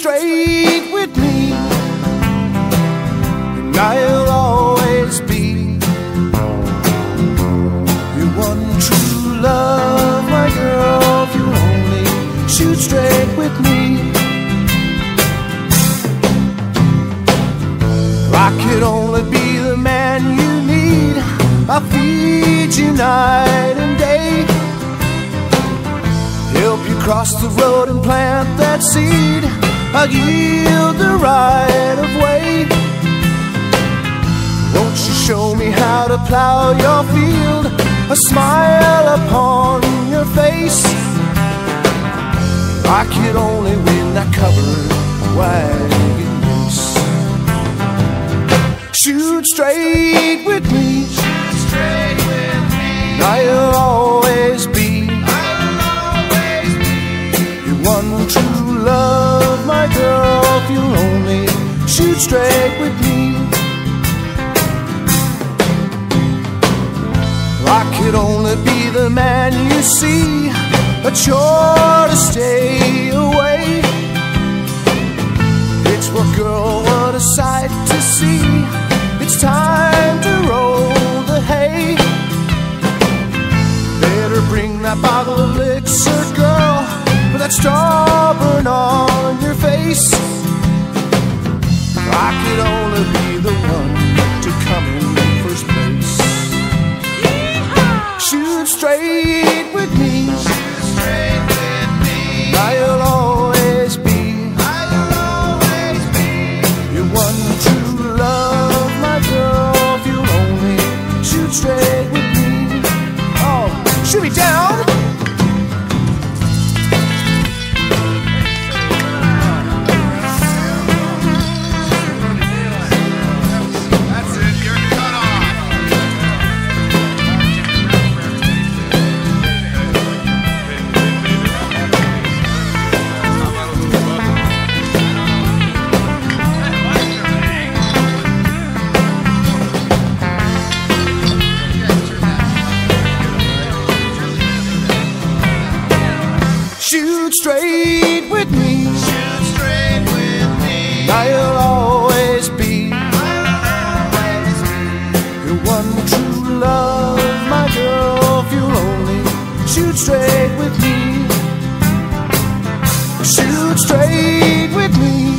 straight with me, and I'll always be your one true love, my girl. If you only shoot straight with me, I could only be the man you need. I feed you night and day. Help you cross the road and plant that seed. I'll yield the right of way. Won't you show me how to plow your field? A smile upon your face. I could only win that covered wagon race. Shoot straight with me. Shoot straight shoot straight with me. I could only be the man you see, but you're to stay away. It's what girl, what a sight Shoot straight with me. Shoot straight with me. You'll always be I'll always be. your one true love, my girl. If you'll only shoot straight with me. Shoot straight with me.